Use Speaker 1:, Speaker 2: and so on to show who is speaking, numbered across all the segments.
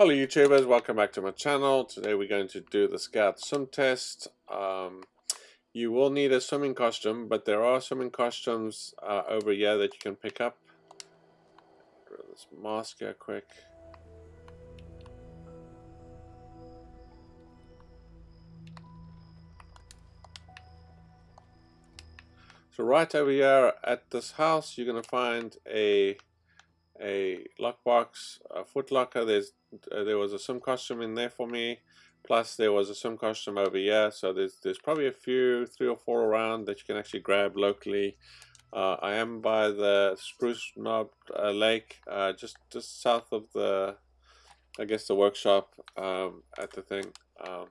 Speaker 1: Hello YouTubers, welcome back to my channel. Today we're going to do the Scout swim test. Um, you will need a swimming costume, but there are swimming costumes uh, over here that you can pick up. This mask here quick. So right over here at this house, you're going to find a a lockbox, a foot locker. There's uh, there was a swim costume in there for me. Plus there was a swim costume over here. So there's there's probably a few, three or four around that you can actually grab locally. Uh, I am by the Spruce Knob uh, Lake, uh, just just south of the, I guess the workshop um, at the thing. Um,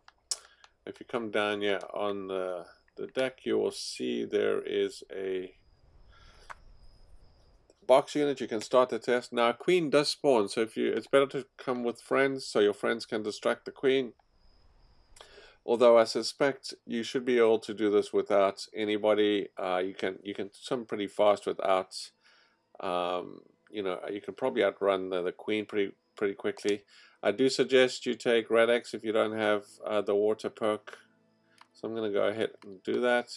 Speaker 1: if you come down here on the the deck, you will see there is a box unit, you can start the test. Now, queen does spawn, so if you, it's better to come with friends, so your friends can distract the queen. Although I suspect you should be able to do this without anybody. Uh, you can you can swim pretty fast without. Um, you know, you can probably outrun the, the queen pretty pretty quickly. I do suggest you take Rad-X if you don't have uh, the water perk. So I'm going to go ahead and do that.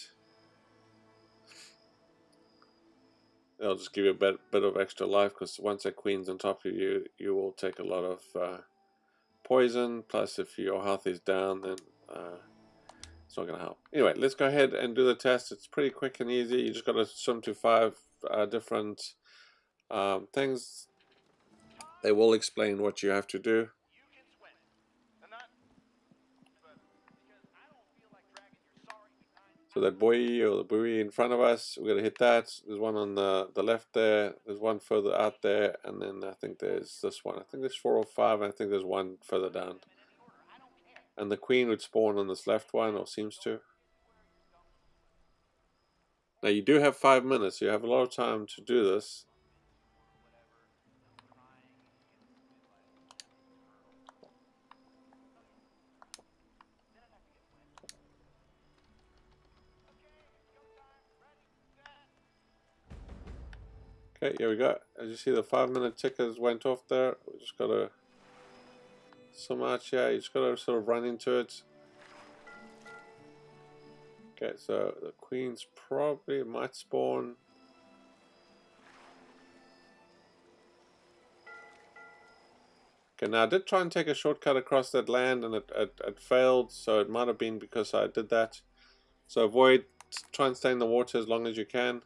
Speaker 1: It'll just give you a bit, bit of extra life because once that queen's on top of you, you will take a lot of uh, poison. Plus, if your health is down, then uh, it's not going to help. Anyway, let's go ahead and do the test. It's pretty quick and easy. You just got to swim to five uh, different um, things. They will explain what you have to do. So that buoy or the buoy in front of us, we're going to hit that. There's one on the, the left there. There's one further out there. And then I think there's this one. I think there's four or five. I think there's one further down. And the queen would spawn on this left one, or seems to. Now you do have five minutes. You have a lot of time to do this. Okay, here we go. As you see, the five minute tickers went off there. We just gotta so much, yeah. You just gotta sort of run into it. Okay, so the queen's probably might spawn. Okay, now I did try and take a shortcut across that land and it, it, it failed, so it might have been because I did that. So avoid, try and stay in the water as long as you can.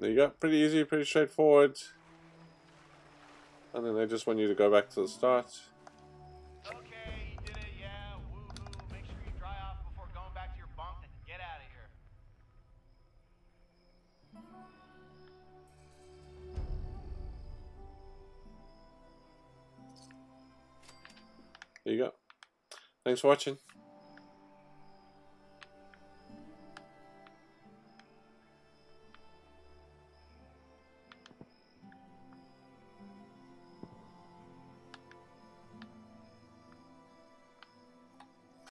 Speaker 1: There you go. Pretty easy, pretty straightforward. And then they just want you to go back to the start. Okay, you did it, yeah. Make sure you dry off before going back to your bunk and get out of here. There you go. Thanks for watching.